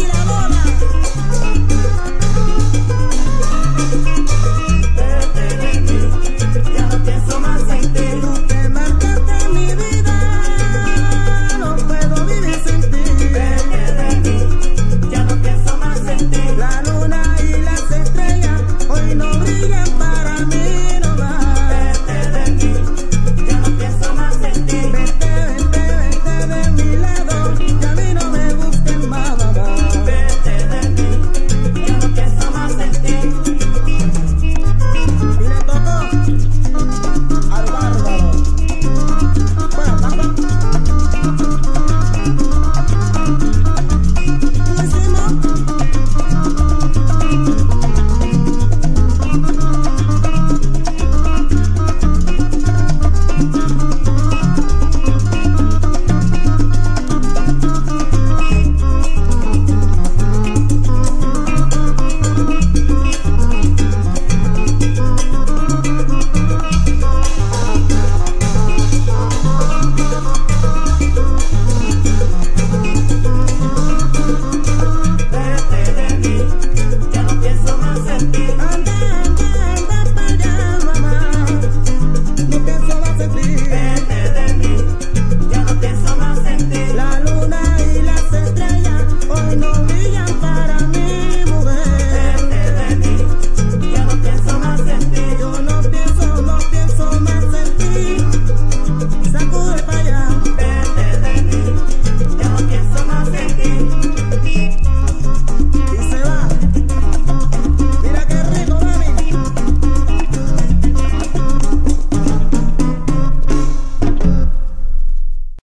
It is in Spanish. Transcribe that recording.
y la bola.